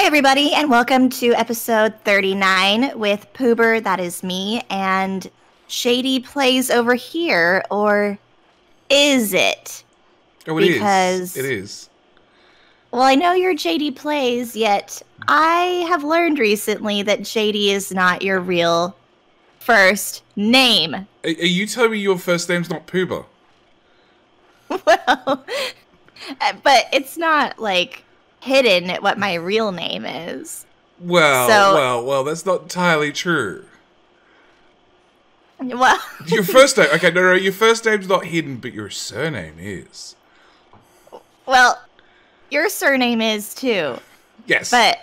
Hi, everybody, and welcome to episode 39 with Poober, that is me, and JD Plays over here, or is it? Oh, it is. Because- It is. Well, I know you're JD Plays, yet I have learned recently that JD is not your real first name. Are, are you telling me your first name's not Poober? well, uh, but it's not like hidden at what my real name is. Well, So- well, well, that's not entirely true. Well, Your first name, okay, no, no, your first name's not hidden, but your surname is. well, your surname is too. Yes. But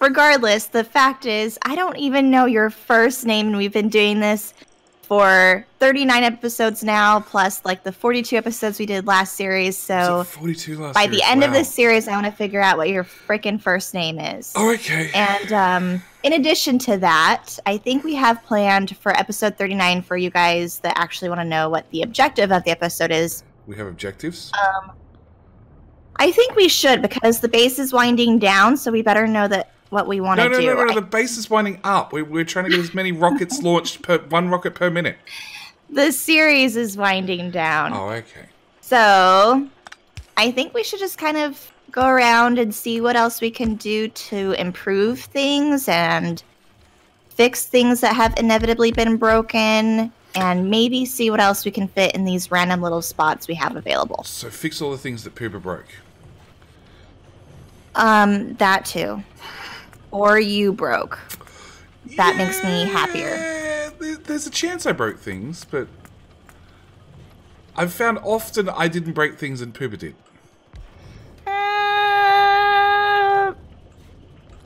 regardless, the fact is, I don't even know your first name, and we've been doing this for 39 episodes now, plus like the 42 episodes we did last series. So 42 last by the series? end of this series, I want to figure out what your freaking first name is. Oh, okay. And um, in addition to that, I think we have planned for episode 39 for you guys that actually want to know what the objective of the episode is. we have objectives. Um, I think we should because the base is winding down, so we better know that what we want no, to no, do. no, no, right? the base is winding up. We, we're trying to get as many rockets launched per one rocket per minute. The series is winding down. Oh, okay. So I think we should just kind of go around and see what else we can do to improve things and fix things that have inevitably been broken and maybe see what else we can fit in these random little spots we have available. So fix all the things that Poober broke. Um, that too. Or you broke. That makes me happier. There's a chance I broke things, but I've found often I didn't break things and Poober did. Uh,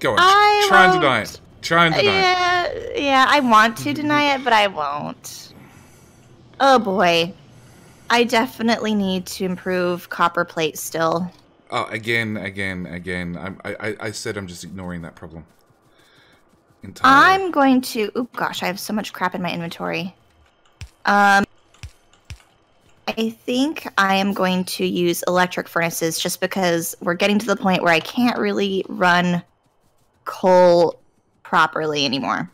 Go on, I try won't. deny it. Try and deny it. yeah, yeah, I want to deny it, but I won't. Oh boy. I definitely need to improve copper plate still. Oh, again, again, again. I'm, I, I, said I'm just ignoring that problem. Entirely. I'm going to. Oh gosh, I have so much crap in my inventory. Um, I think I am going to use electric furnaces just because we're getting to the point where I can't really run coal properly anymore.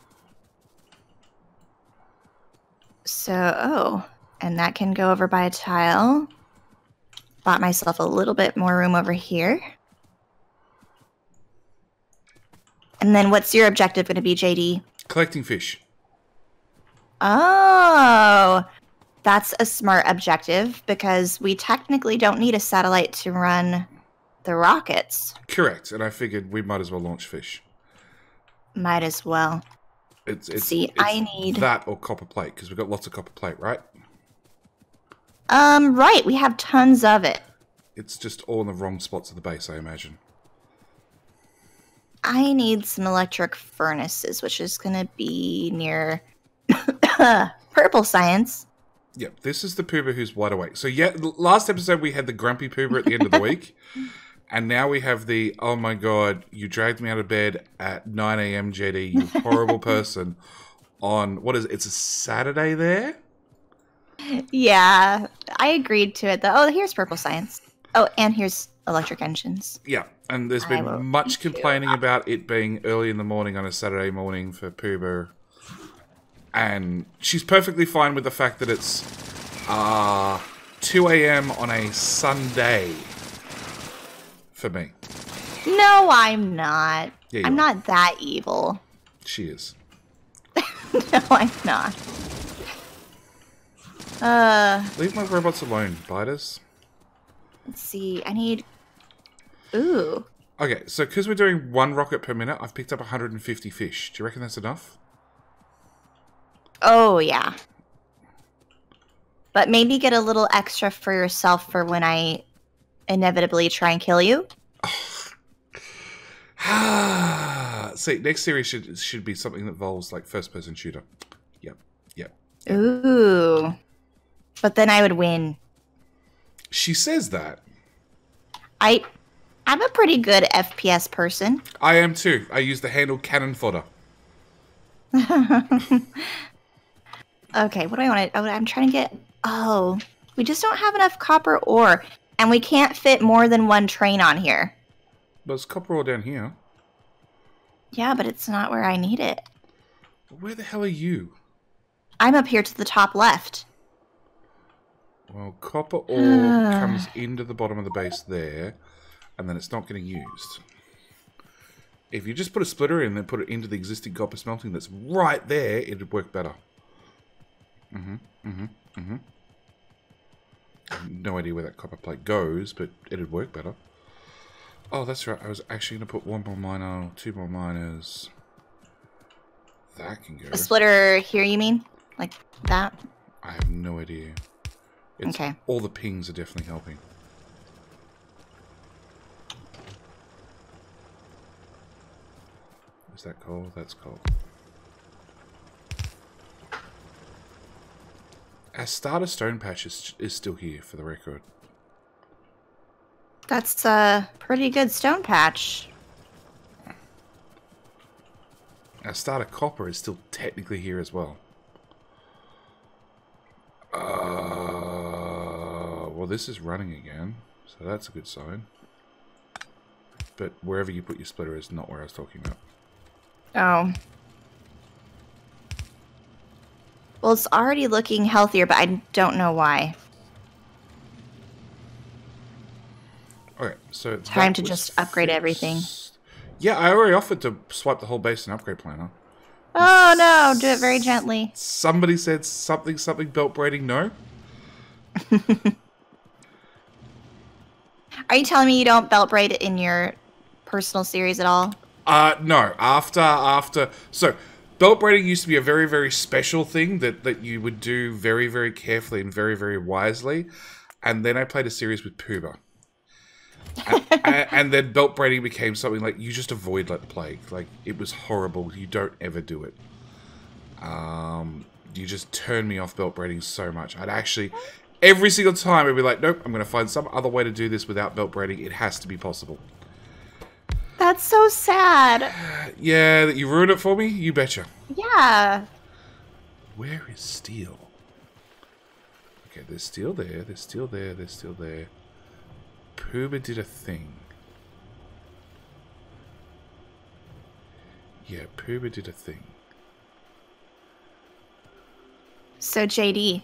So, oh, and that can go over by a tile. Bought myself a little bit more room over here. And then what's your objective going to be, JD? collecting fish. Oh, that's a smart objective because we technically don't need a satellite to run the rockets. Correct, and I figured we might as well launch fish. Might as well. It's, it's See, it's I need- that or copper plate because we've got lots of copper plate, right? Um, right, we have tons of it. It's just all in the wrong spots of the base, I imagine. I need some electric furnaces, which is going to be near Purple Science. Yep, this is the Poober who's wide awake. So yeah, last episode we had the grumpy Poober at the end of the week, and now we have the oh my god, you dragged me out of bed at nine a.m. JD, you horrible person. On what is it? It's a Saturday there. Yeah, I agreed to it though. Oh, here's Purple Science. Oh, and here's electric engines. Yeah, and there's been much complaining about it being early in the morning on a Saturday morning for Poober, and she's perfectly fine with the fact that it's uh, two a.m. on a Sunday for me. No, I'm not. Yeah, I'm are. not that evil. She is. no, I'm not. Uh, Leave my robots alone, biters. let's see. I need. Ooh. Okay, so because we're doing one rocket per minute, I've picked up 150 fish. Do you reckon that's enough? Oh yeah. But maybe get a little extra for yourself for when I inevitably try and kill you. See, next series should should be something that involves like first person shooter. Yep, yep. Ooh. But then I would win. She says that. I I'm a pretty good FPS person. I am too. I use the handle cannon fodder. Okay, what do I want to? Oh, I'm trying to get. Oh, we just don't have enough copper ore, and we can't fit more than one train on here. There's copper ore down here. Yeah, but it's not where I need it. Where the hell are you? I'm up here to the top left. Well, copper ore comes into the bottom of the base there, and then it's not getting used. If you just put a splitter in and then put it into the existing copper smelting that's right there, it'd work better. Mm-hmm, mm-hmm, mm-hmm. No idea where that copper plate goes, but it'd work better. Oh, that's right. I was actually going to put one more miner, two more miners. That can go. A splitter here, you mean? Like that? I have no idea. It's, Okay. All the pings are definitely helping. Is that coal? That's coal. Our starter stone patch is, is still here, for the record. That's a pretty good stone patch. Our starter copper is still technically here as well. Uh, well, this is running again, so that's a good sign. But wherever you put your splitter is not where I was talking about. Oh. Well, it's already looking healthier, but I don't know why. Okay, so it's Time to just upgrade everything. Yeah, I already offered to swipe the whole base and upgrade planner. Oh no, do it very gently. Somebody said something, something belt braiding. No, Are you telling me you don't belt braid in your personal series at all? uh, no. After, after, so belt braiding used to be a very, very special thing that that you would do very, very carefully and very, very wisely. And then I played a series with and, and, and then belt braiding became something like you just avoid like the plague. Like it was horrible. You don't ever do it. Um, you just turn me off belt braiding so much. I'd actually every single time I'd be like, nope, I'm going to find some other way to do this without belt braiding. It has to be possible. That's so sad. Yeah, that you ruined it for me. You betcha. Yeah. Where is steel? Okay, there's steel there. There's steel there. There's steel there. Poober did a thing. Yeah, Poober did a thing. So JD,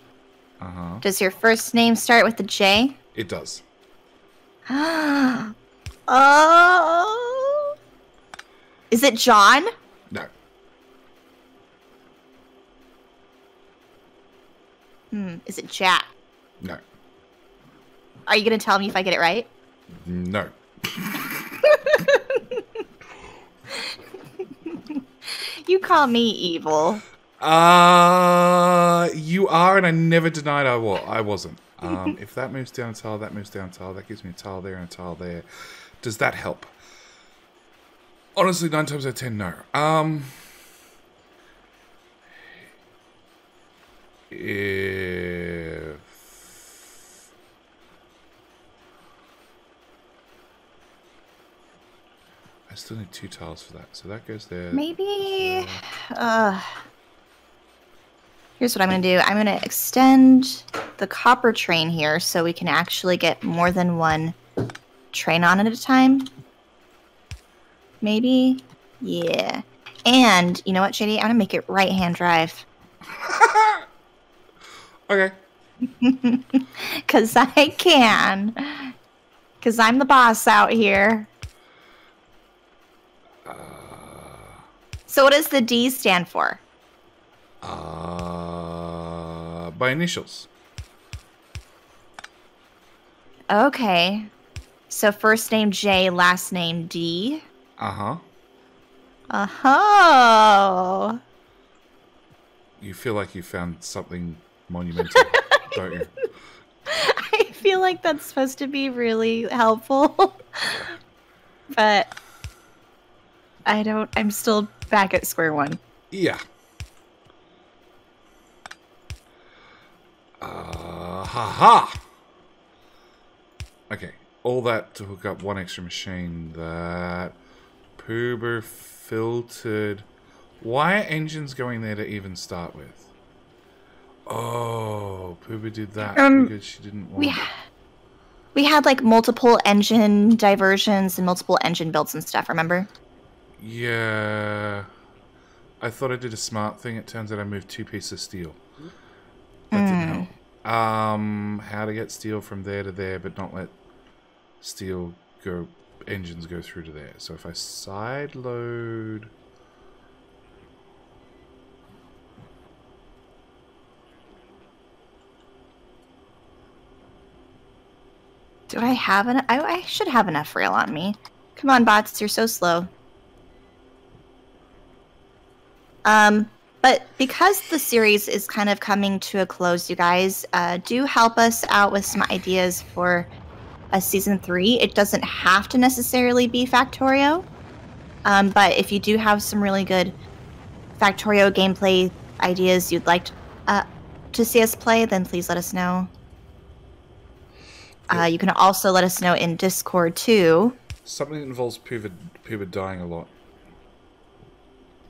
Uh huh. does your first name start with a J? It does. oh. Is it John? No. Hmm. Is it Jack? No. Are you gonna tell me if I get it right? No. You call me evil. Uh, you are, and I never denied I was. I wasn't. Um, if that moves down a tile, that moves down a tile. That gives me a tile there and a tile there. Does that help? Honestly, nine times out of ten, no. Um, if I still need two tiles for that, so that goes there. Maybe. Uh, here's what I'm gonna do. I'm gonna extend the copper train here so we can actually get more than one train on at a time. Maybe. Yeah. And you know what, JD? I'm gonna make it right hand drive. Okay. Cause I can. Cause I'm the boss out here. So what does the D stand for? Uh, by initials. Okay. So first name J, last name D. Uh huh. Uh huh. You feel like you found something monumental, don't you? I feel like that's supposed to be really helpful. but I don't I'm still back at square one. Yeah. Uh, ha ha. Okay, all that to hook up one extra machine. That Poober filtered. Why are engines going there to even start with? Oh, Poober did that Um, because she didn't want. We We had like multiple engine diversions and multiple engine builds and stuff, remember? Yeah. I thought I did a smart thing. It turns out I moved two pieces of steel. That didn't help. Um, how to get steel from there to there, but not let steel go, engines go through to there. So if I side load. Do I have an? I, I should have enough rail on me. Come on, bots, you're so slow. Um, but because the series is kind of coming to a close, you guys uh, do help us out with some ideas for a season three. It doesn't have to necessarily be Factorio, um, but if you do have some really good Factorio gameplay ideas you'd like to, uh, to see us play, then please let us know. Uh, you can also let us know in Discord too. Something that involves Poober, Poober dying a lot.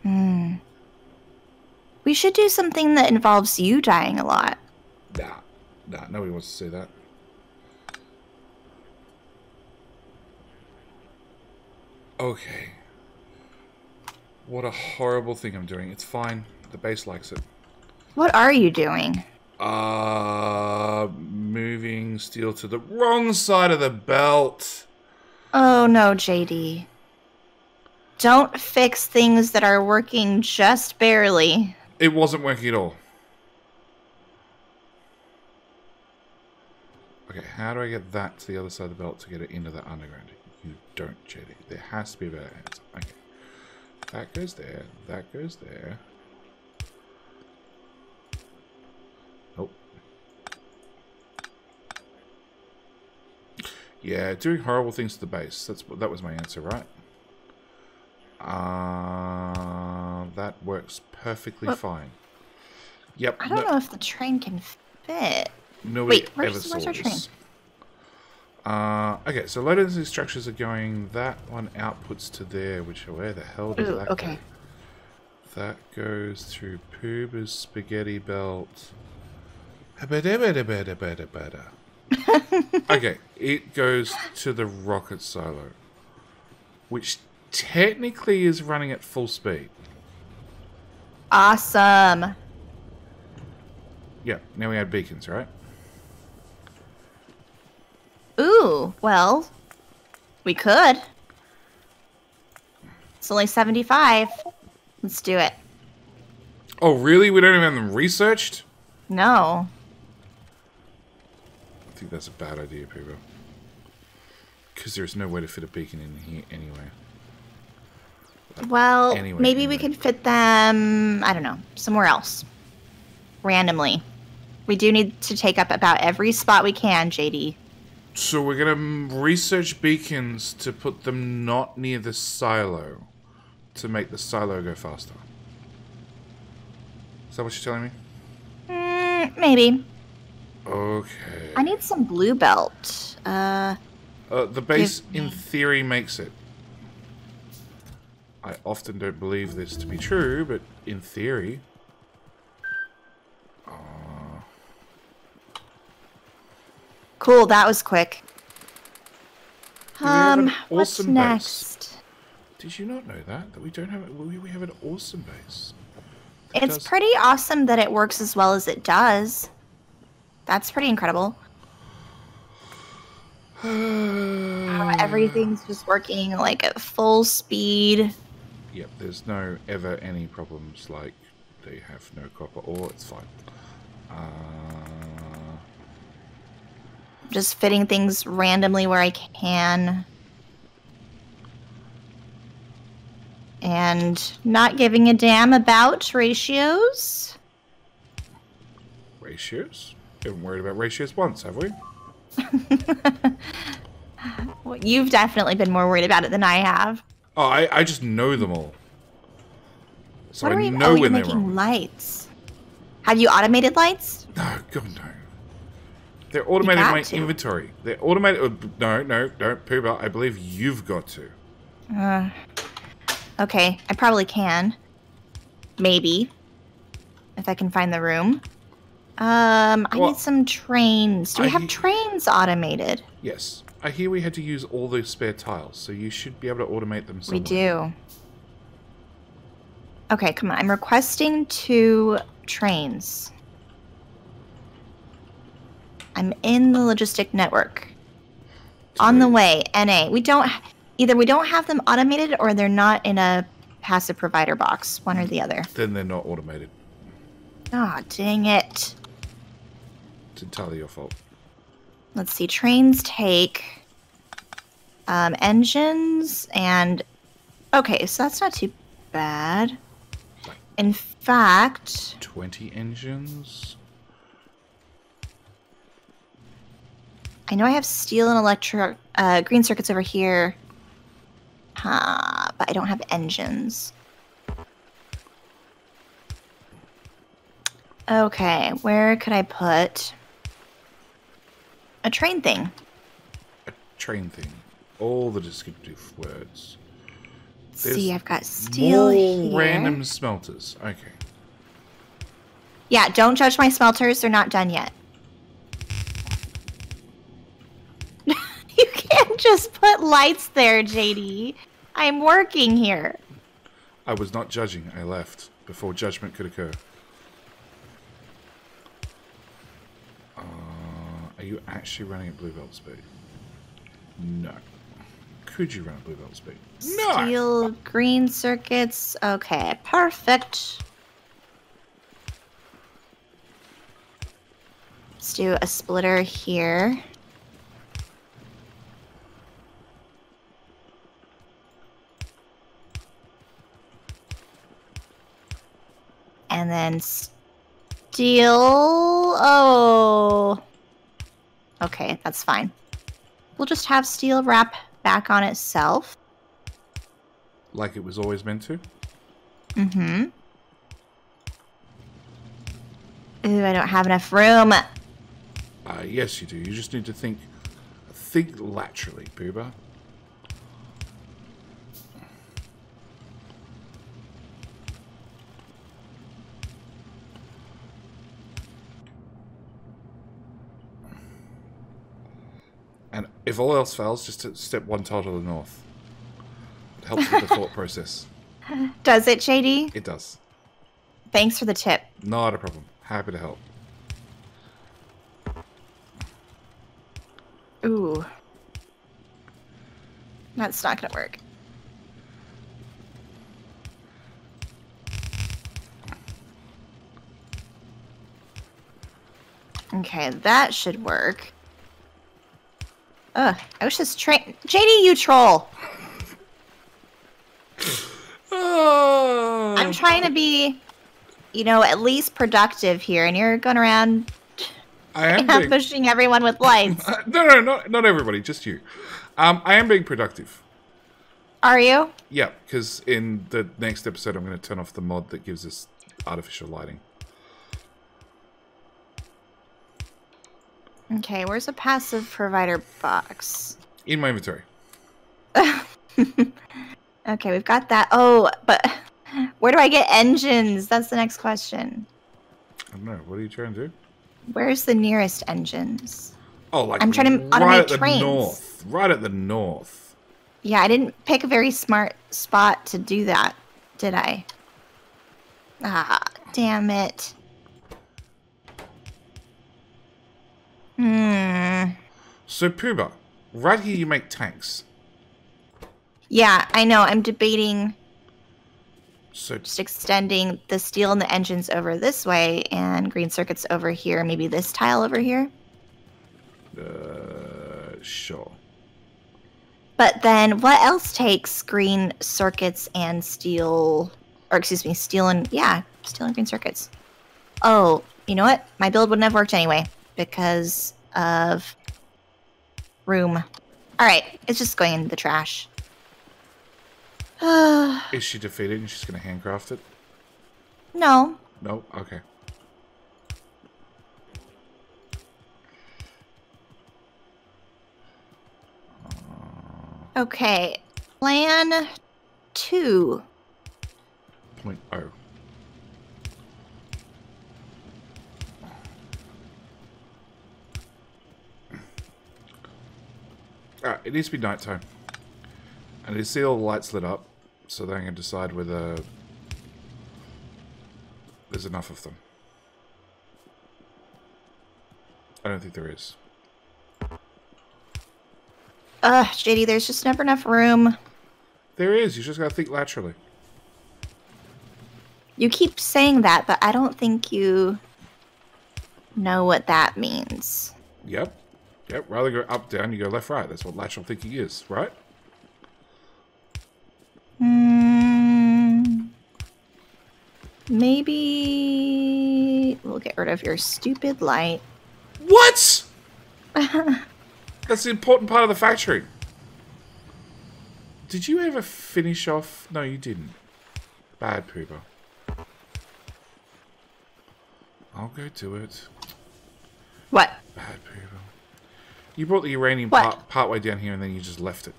Hmm. We should do something that involves you dying a lot. Nah. Nah, nobody wants to see that. Okay. What a horrible thing I'm doing. It's fine. The base likes it. What are you doing? Uh, moving steel to the wrong side of the belt. Oh no, JD. Don't fix things that are working just barely. It wasn't working at all. Okay, how do I get that to the other side of the belt to get it into the underground? You don't, JD. There has to be a better answer. Okay. That goes there. That goes there. Nope. Yeah, doing horrible things to the base. That's that was my answer, right? Uh, that works perfectly Well- fine. Yep. I don't no- know if the train can fit. Nobody Wait, where's- ever where's saw our train? this. Uh, okay, so a load of these structures are going. That one outputs to there, which where the hell does Ooh, that okay. go? That goes through Poober's spaghetti belt. Okay, it goes to the rocket silo, which technically is running at full speed. Awesome. Yeah, now we add beacons, right? Ooh, well, we could. It's only 75. Let's do it. Oh, really? We don't even have them researched? No. I think that's a bad idea, Poober. Because there's no way to fit a beacon in here anyway. Well, Anyway, maybe we can fit them, I don't know, somewhere else. Randomly. We do need to take up about every spot we can, JD. So we're gonna mm, research beacons to put them not near the silo, to make the silo go faster. Is that what you're telling me? Mm, maybe. Okay. I need some blue belt. Uh, Uh, the base, in theory, makes it. I often don't believe this to be true, but in theory. cool, that was quick. Um, what's awesome base? next? Did you not know that? That we don't have. We, we have an awesome base. It's does- pretty awesome that it works as well as it does. That's pretty incredible. How everything's just working like at full speed. Yep, there's no ever any problems like they have no copper ore, it's fine. Uh, Just fitting things randomly where I can. And not giving a damn about ratios. ratios? We haven't worried about ratios once, have we? Well, You've definitely been more worried about it than I have. Oh, I, I just know them all. So what I you? know oh, when they're making wrong. lights. Have you automated lights? No, God, no. They're automated in my to. inventory. They're automated. uh, No, no, don't. Poober, I believe you've got to. Uh, okay, I probably can. Maybe. If I can find the room. Um, I Well, need some trains. Do we have trains automated? Yes. I hear we had to use all those spare tiles, so you should be able to automate them somewhere. We do. Okay, come on. I'm requesting two trains. I'm in the logistic network. On the way, NA. We don't either we don't have them automated or they're not in a passive provider box, one or the other. Then they're not automated. Ah, dang it. It's entirely your fault. Let's see. Trains take um, engines and okay, so that's not too bad. In fact, 20 engines? I know I have steel and electro uh, green circuits over here, huh, but I don't have engines. Okay, where could I put train thing? A train thing. All the descriptive words. There's see, I've got steel here. random smelters. Okay. Yeah, don't judge my smelters; they're not done yet. you can't just put lights there, JD. I'm working here. I was not judging. I left before judgment could occur. You actually running at blue belt speed? No. Could you run at blue belt speed? No. Steel green circuits. Okay, perfect. Let's do a splitter here. And then steel. Oh. Okay, that's fine. We'll just have steel wrap back on itself. Like it was always meant to. Mm-hmm. Ooh, I don't have enough room. Uh, yes, you do. You just need to think, think laterally, Poober. And if all else fails, just to step one tile to the north. It helps with the thought process. Does it, JD? It does. Thanks for the tip. Not a problem. Happy to help. Ooh. That's not gonna work. Okay, that should work. Ugh, I was just train. JD, you troll! I'm trying to be, you know, at least productive here, and you're going around I am being, pushing everyone with lights. no, no, not, not everybody, just you. Um, I am being productive. Are you? Yeah, because in the next episode, I'm going to turn off the mod that gives us artificial lighting. Okay, where's a passive provider box? In my inventory. Okay, we've got that. Oh, but where do I get engines? That's the next question. I don't know. What are you trying to do? Where's the nearest engines? Oh, like I'm trying to right automate at the trains. north. Right at the north. Yeah, I didn't pick a very smart spot to do that, did I? Ah, damn it. Hmm. So, Poober, right here you make tanks. Yeah, I know. I'm debating So, just extending the steel and the engines over this way and green circuits over here. Maybe this tile over here. uh, sure. But then what else takes green circuits and steel, or excuse me, steel and, yeah, steel and green circuits? Oh, you know what? My build wouldn't have worked anyway because of room. All right, it's just going in the trash. Is she defeated and she's going to handcraft it? no, No? Okay. Okay, plan two. Point oh. Alright, it needs to be nighttime. And you see all the lights lit up, so then I can decide whether there's enough of them. I don't think there is. Ugh, JD, there's just never enough room. There is, you just gotta think laterally. You keep saying that, but I don't think you know what that means. Yep. Yep, rather go up, down, you go left, right. That's what lateral thinking is, right? Hmm. Maybe we'll get rid of your stupid light. What? That's the important part of the factory. Did you ever finish off? No, you didn't. Bad pooper. I'll go to it. What? Bad pooper. You brought the uranium What? part, part way down here and then you just left it.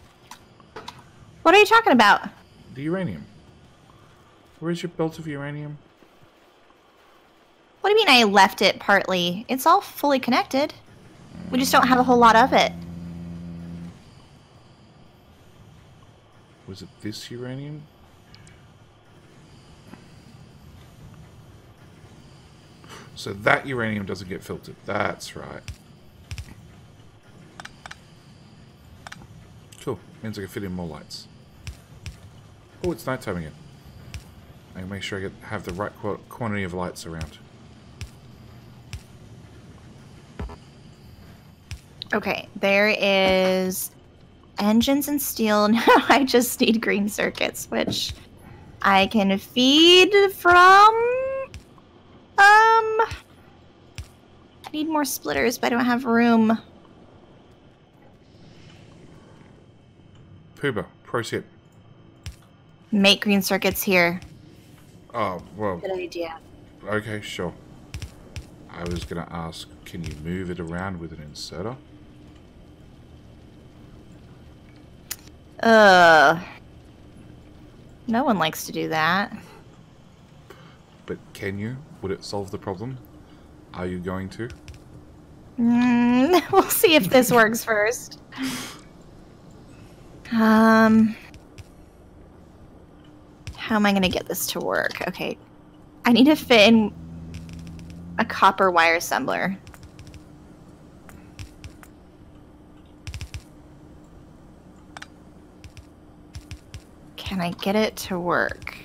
What are you talking about? The uranium. Where's your belt of uranium? What do you mean I left it partly? It's all fully connected. We just don't have a whole lot of it. Was it this uranium? So that uranium doesn't get filtered. That's right. Cool. Means I can fit in more lights. Oh, it's nighttime again. I can make sure I get have the right qu quantity of lights around. Okay, there is engines and steel. Now I just need green circuits, which I can feed from. Um, I need more splitters, but I don't have room. Poober, pro tip. Make green circuits here. Oh, well, Good idea. okay, sure. I was going to ask, can you move it around with an inserter? Uh, no one likes to do that. But can you? Would it solve the problem? Are you going to? Mm, we'll see if this works first. Um, how am I going to get this to work? Okay, I need to fit in a copper wire assembler. Can I get it to work?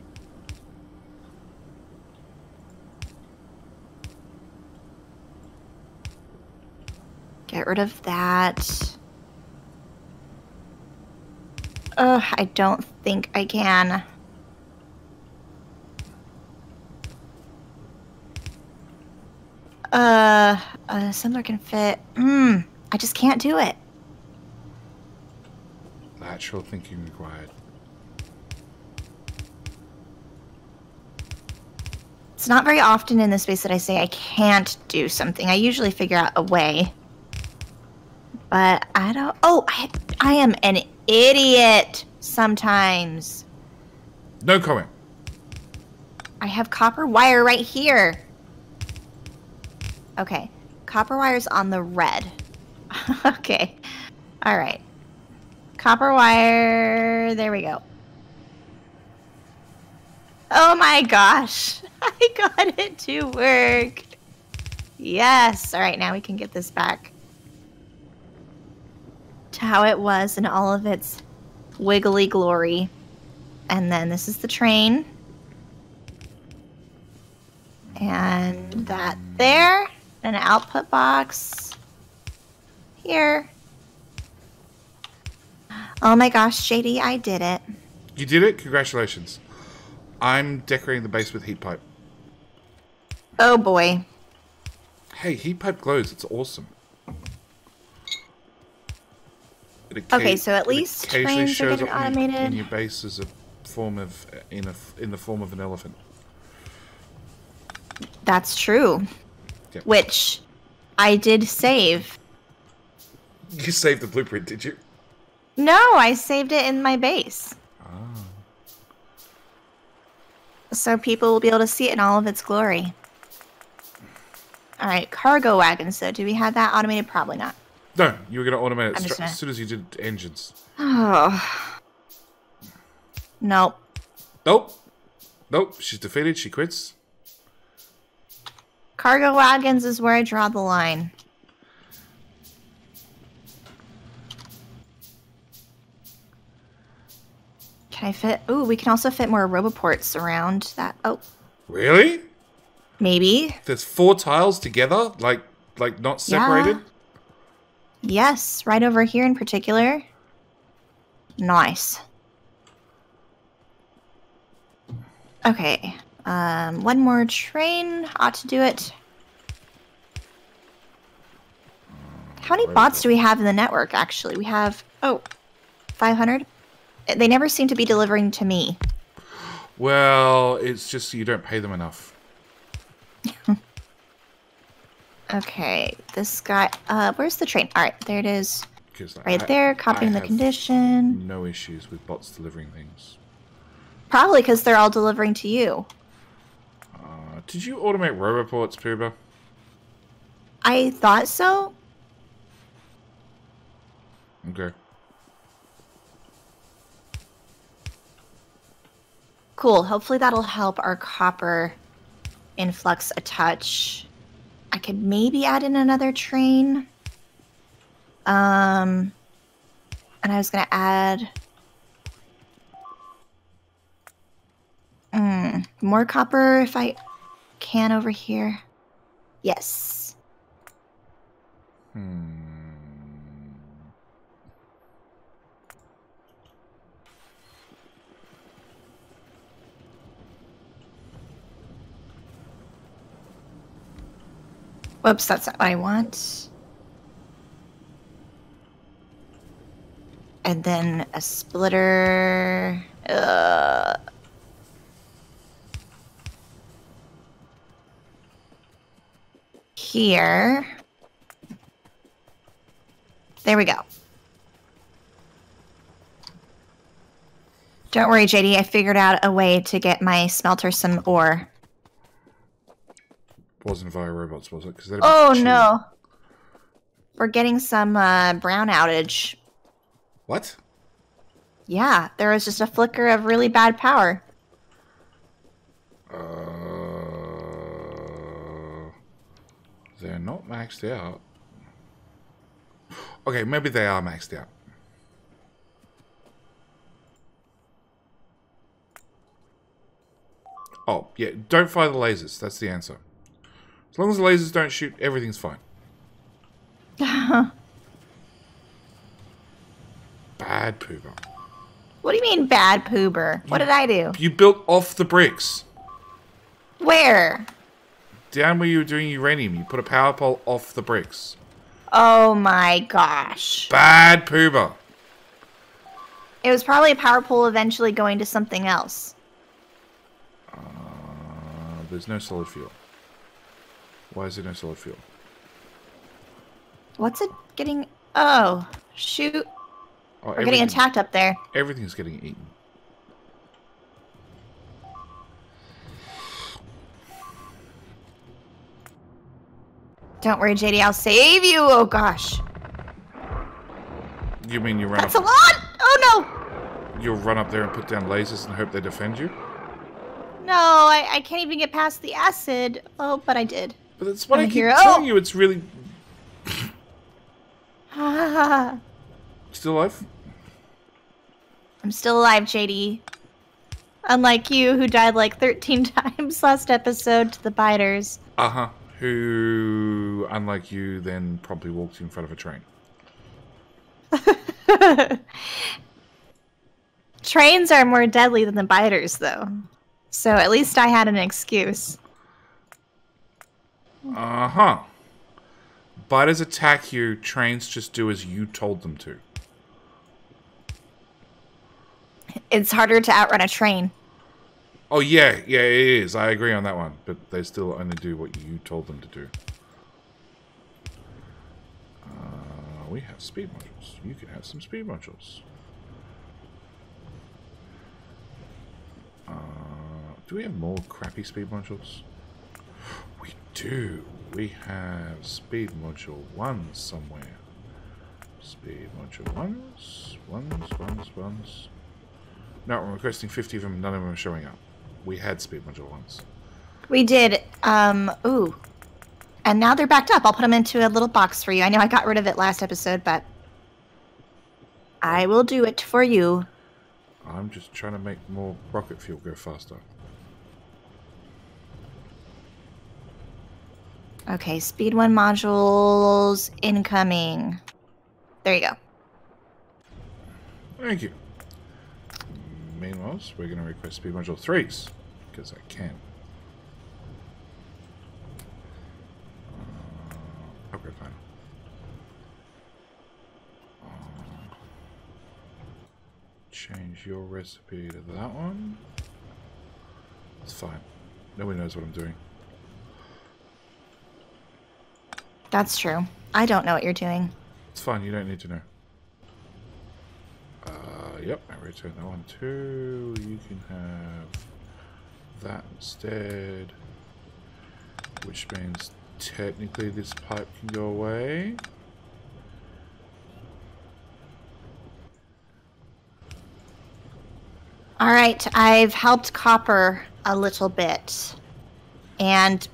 Get rid of that. Ugh, I don't think I can. Uh, an assembler can fit. Hmm, I just can't do it. Lateral thinking required. It's not very often in this space that I say I can't do something. I usually figure out a way. But I don't. Oh, I, I am an idiot sometimes. No comment. I have copper wire right here. Okay. Copper wire's on the red. okay. All right. Copper wire. There we go. Oh my gosh. I got it to work. Yes. All right. Now we can get this back to how it was in all of its wiggly glory. And then this is the train. And that there. An output box here. Oh my gosh, JD, I did it. You did it. Congratulations. I'm decorating the base with heat pipe. Oh boy. Hey, heat pipe glows. It's awesome. Okay, so at least trains are getting up in your- in your base as a form of in a in the form of an elephant. That's true. Yep. Which I did save. You saved the blueprint, did you? No, I saved it in my base. Ah. So people will be able to see it in all of its glory. All right, cargo wagons, though. Do we have that automated? Probably not. No, you were going to automate it as soon as you did engines. Oh. Nope. Nope. Nope. She's defeated. She quits. Cargo wagons is where I draw the line. Can I fit? Ooh, we can also fit more roboports around that. Oh, Really? maybe. There's four tiles together, like like not separated. Yes, right over here in particular. Nice. Okay. Um, one more train ought to do it. How many bots do we have in the network, actually? We have, oh, 500? They never seem to be delivering to me. Well, it's just you don't pay them enough. Okay, this guy, uh, where's the train? All right, there it is. 'Cause Right I- there, copying the condition. No issues with bots delivering things. Probably because they're all delivering to you. Uh, did you automate roboports, Poober? I thought so. Okay. Cool. Hopefully that'll help our copper influx a touch. I could maybe add in another train. Um, and I was gonna add mm, more copper if I can over here. Yes. Hmm. Whoops, that's not what I want. And then a splitter. Here. There we go. Don't worry, JD. I figured out a way to get my smelter some ore. Wasn't via robots, was it? Because Oh no. We're getting some uh, brown outage. What? Yeah, there was just a flicker of really bad power. Uh, they're not maxed out. Okay, maybe they are maxed out. Oh, yeah, don't fire the lasers. That's the answer. As long as the lasers don't shoot, everything's fine. Bad pooper. What do you mean bad poober? What did I do? You built off the bricks. Where? Down where you were doing uranium, you put a power pole off the bricks. Oh my gosh. Bad pooper. It was probably a power pole eventually going to something else. Uh, there's no solid fuel. Why is it no solid fuel? What's it getting? Oh, shoot. Oh, We're getting attacked up there. Everything's getting eaten. Don't worry, JD. I'll save you. Oh gosh. You mean you run That's a up? lot. Oh no! You'll run up there and put down lasers and hope they defend you? no. No, I, I can't even get past the acid. Oh, but I did. But that's what I'm I keep telling you. It's really still alive? I'm still alive. still alive, JD. Unlike you, who died like 13 times last episode to the biters. Uh huh. Who, unlike you, then probably walked in front of a train. Trains are more deadly than the biters, though. So at least I had an excuse. Uh huh. Biters attack you. Trains just do as you told them to. It's harder to outrun a train. Oh yeah, yeah, it is. I agree on that one. But they still only do what you told them to do. Uh, we have speed modules. You can have some speed modules. Uh, do we have more crappy speed modules? We do. We have speed module one somewhere. Speed module ones, ones, ones, ones. No, I'm requesting 50 of them. None of them are showing up. We had speed module ones. We did. Um. Ooh. And now they're backed up. I'll put them into a little box for you. I know I got rid of it last episode, but I will do it for you. I'm just trying to make more rocket fuel go faster. Okay, speed one modules incoming. There you go. Thank you. Meanwhile, we're going to request speed module 3s, because I can. Uh, okay, fine. Uh, change your recipe to that one. It's fine. Nobody knows what I'm doing. That's true. I don't know what you're doing. It's fine, you don't need to know. Uh, yep, I return that one too. You can have that instead. Which means technically this pipe can go away. All right, I've helped Copper a little bit. And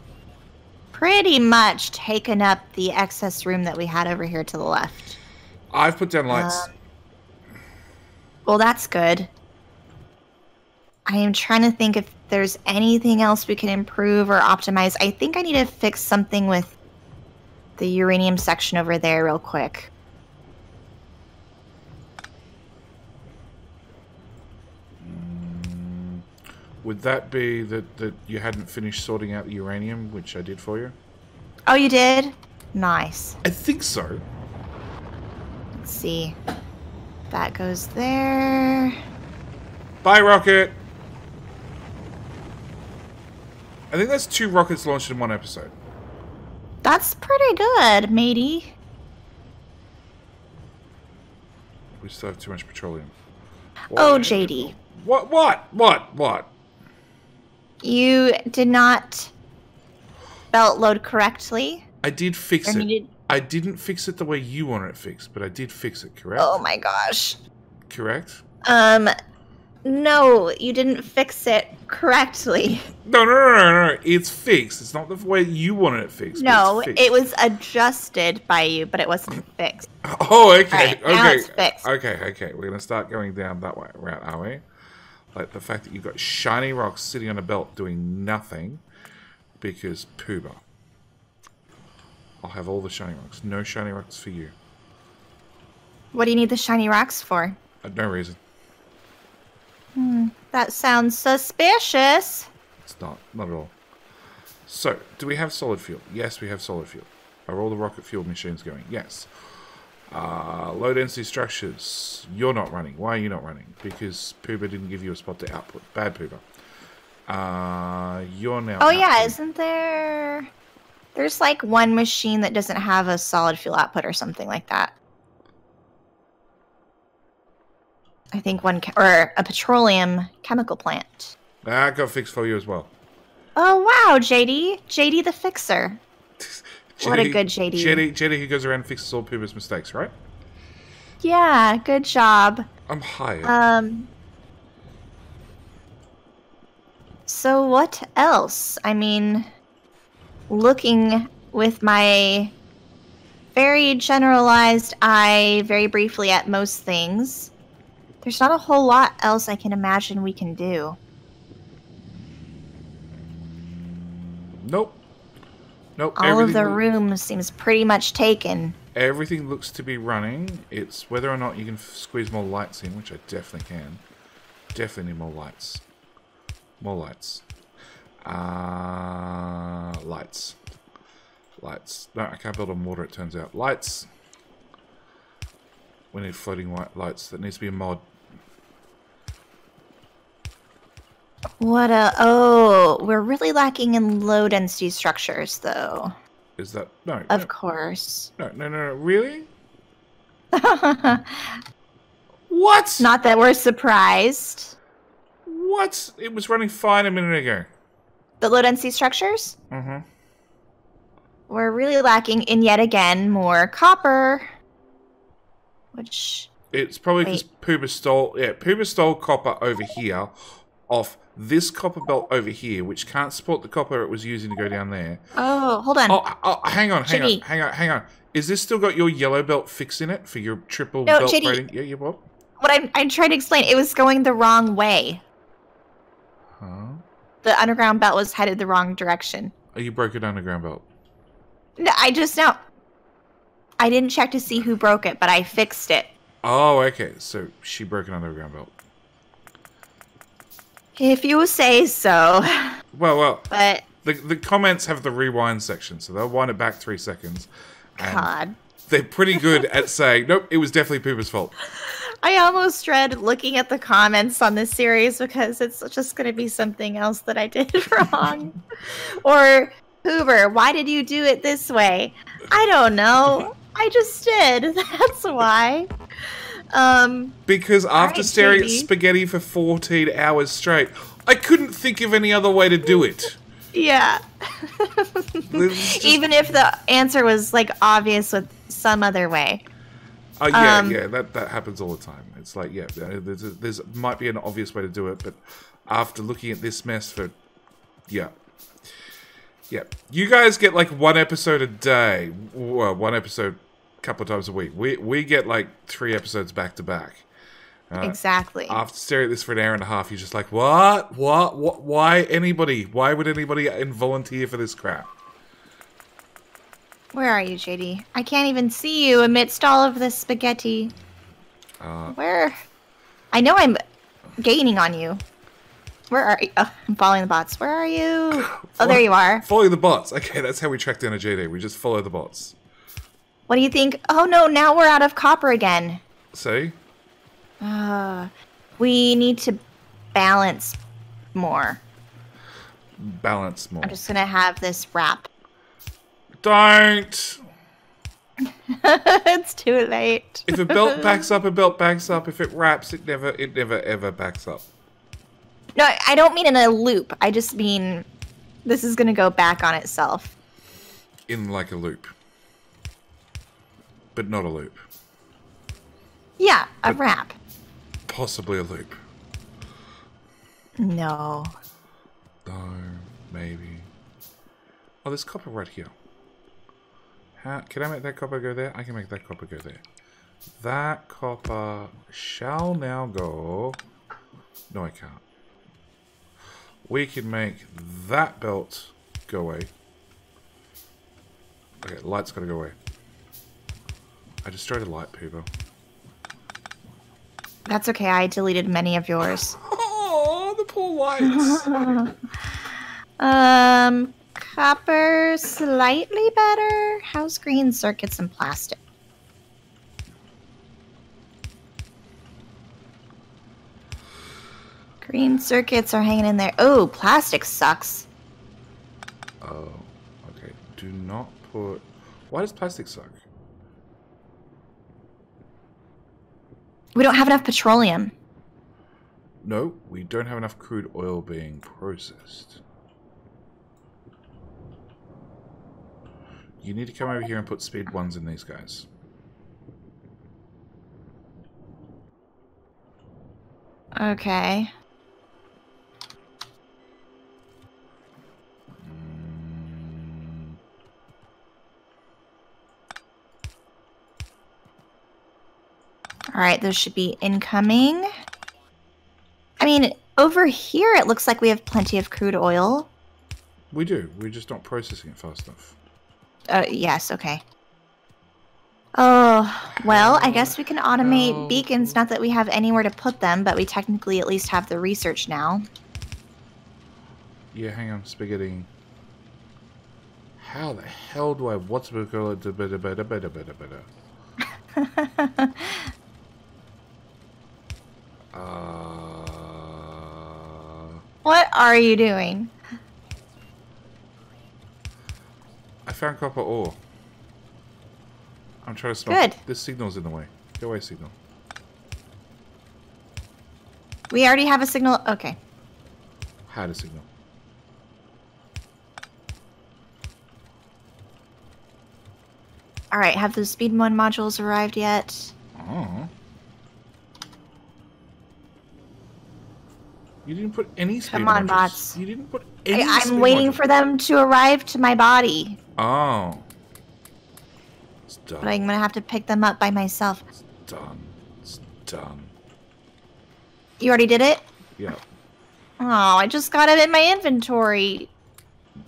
pretty much taken up the excess room that we had over here to the left. I've put down lights. Um, well, that's good. I am trying to think if there's anything else we can improve or optimize. I think I need to fix something with the uranium section over there real quick. Would that be that, that you hadn't finished sorting out the uranium, which I did for you? Oh, you did? Nice. I think so. Let's see. That goes there. Bye, rocket! I think that's two rockets launched in one episode. That's pretty good, matey. We still have too much petroleum. Oh, JD. What? What? What? What? You did not belt load correctly. I did fix Or it. needed- I didn't fix it the way you wanted it fixed, but I did fix it, correct? Oh my gosh. Correct? Um, no, you didn't fix it correctly. No, no, no, no, no. It's fixed. It's not the way you wanted it fixed. No, fixed. it was adjusted by you, but it wasn't fixed. Oh, okay. Alright, okay. now it's fixed. Okay, okay. We're gonna start going down that way route, are we? Like the fact that you've got shiny rocks sitting on a belt doing nothing because Poober. I'll have all the shiny rocks. No shiny rocks for you. What do you need the shiny rocks for? Uh, no reason. That sounds suspicious. It's not. Not at all. So, do we have solid fuel? Yes, we have solid fuel. Are all the rocket fuel machines going? Yes. Uh, low density structures. You're not running. Why are you not running? Because Poober didn't give you a spot to output. Bad Poober. Uh, you're now. Oh yeah, isn't there? There's like one machine that doesn't have a solid fuel output or something like that. I think one or a petroleum chemical plant. I got fixed for you as well. Oh wow, JD, JD the fixer. What a good JD. JD, JD who goes around and fixes all Poober's mistakes, right? Yeah, good job. I'm hired. Um. So what else? I mean, looking with my very generalized eye, very briefly at most things, there's not a whole lot else I can imagine we can do. nope. Nope. All of the rooms seems pretty much taken. Everything looks to be running. It's whether or not you can f- squeeze more lights in, which I definitely can. Definitely need more lights. More lights. Uh, lights. Lights. No, I can't build on water, it turns out. Lights. We need floating white lights. That needs to be a mod. What a oh, we're really lacking in low density structures though. Is that... No. Of no, course. no, no, no, no. Really? What? Not that we're surprised. What? It was running fine a minute ago. The low density structures? Mm-hmm. We're really lacking in yet again more copper. Which It's probably because Poober stole. Yeah, Poober stole copper over here off this copper belt over here, which can't support the copper it was using to go down there. oh, hold on. Oh, oh hang on, hang Chitty. on, hang on, hang on. Is this still got your yellow belt fix in it for your triple No, belt Chitty. rating? Yeah, yeah, what? What I'm I'm trying to explain, it was going the wrong way. Huh? The underground belt was headed the wrong direction. Oh, you broke an underground belt. No, I just know. I didn't check to see who broke it, but I fixed it. Oh, okay. So she broke an underground belt. If you say so. Well, well, But the the comments have the rewind section, so they'll wind it back three seconds. And God. they're pretty good at saying, nope, it was definitely Poober's fault. I almost dread looking at the comments on this series because it's just going to be something else that I did wrong. or, Hoover, why did you do it this way? I don't know. I just did. That's why. Um, Because after right, staring at spaghetti for 14 hours straight, I couldn't think of any other way to do it. yeah. Just- Even if the answer was like obvious with some other way. Oh yeah, Um, yeah, that that happens all the time. It's like yeah, there's, there's might be an obvious way to do it, but after looking at this mess for yeah, yeah, you guys get like one episode a day, well, one episode couple of times a week. We we get like three episodes back to back. Uh, exactly. After staring at this for an hour and a half, you're just like, what, what, what? Why anybody? Why would anybody volunteer for this crap? Where are you, JD? I can't even see you amidst all of this spaghetti. Uh, Where? I know I'm gaining on you. Where are you? Oh, I'm following the bots. Where are you? Oh, there you are. Follow the bots. Okay, that's how we track down a JD. We just follow the bots. What do you think? Oh no, now we're out of copper again. See? Uh, we need to balance more. Balance more. I'm just gonna have this wrap. Don't. it's too late. If a belt backs up, a belt backs up. If it wraps, it never, it never ever backs up. No, I don't mean in a loop. I just mean this is gonna go back on itself. In like a loop, but not a loop. Yeah, a wrap. Possibly a loop. No. No, maybe. Oh, there's copper right here. How can I make that copper go there? I can make that copper go there. That copper shall now go. No, I can't. We can make that belt go away. Okay, light's gotta go away. I destroyed a light, Poober. That's okay. I deleted many of yours. Oh, the poor lights. Um, copper slightly better. How's green circuits and plastic? Green circuits are hanging in there. Oh, plastic sucks. oh, okay. Do not put. Why does plastic suck? We don't have enough petroleum. No, we don't have enough crude oil being processed. You need to come over here and put speed ones in these guys. Okay. All right, those should be incoming. I mean, over here it looks like we have plenty of crude oil. we do. We're just not processing it fast enough. Uh, yes, okay. Oh, well, I guess we can automate Help. beacons. Not that we have anywhere to put them, but we technically at least have the research now. Yeah, hang on, spaghetti. How the hell do I what's it called? Da- bada- bada- bada- bada- bada. Uh, What are you doing? I found copper ore. I'm trying to smelt. Good. This signal's in the way. Get away, signal. We already have a signal. Okay. Had a signal. All right, have those speed one modules arrived yet? Oh. You didn't put any speed Come on, bots. You didn't put any I, I'm waiting for them to arrive to my body, Oh. It's done. but I'm gonna have to pick them up by myself. It's done. It's done. You already did it? Yeah. Oh, I just got it in my inventory.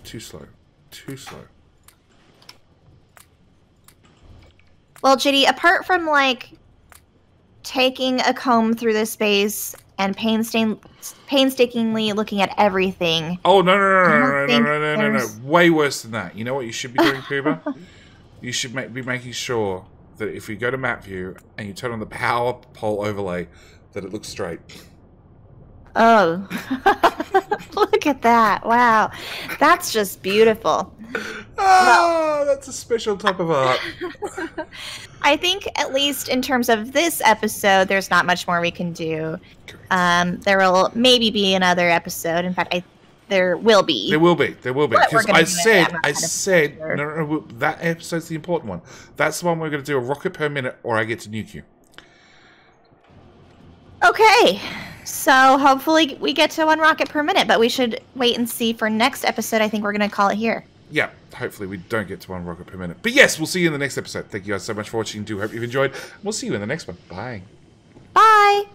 Too slow. Too slow. Well, JD, apart from like taking a comb through the space and painstain- painstakingly looking at everything, Oh no no no no no no no no no no! Way worse than that. You know what you should be doing, Poober? you should make, be making sure that if you go to map view and you turn on the power pole overlay, that it looks straight. oh, look at that! Wow, that's just beautiful. Oh, that's a special type of art. I think at least in terms of this episode, there's not much more we can do. Um, there will maybe be another episode. In fact, I there will be. There will be. There will be. Because I said, I said, no, no, no, that episode's the important one. That's the one we're going to do a rocket per minute, or I get to nuke you. Okay. So hopefully we get to one rocket per minute, but we should wait and see for next episode. I think we're going to call it here. Yeah, hopefully we don't get to one rocket per minute. But yes, we'll see you in the next episode. Thank you guys so much for watching. Do hope you've enjoyed. We'll see you in the next one. Bye. Bye.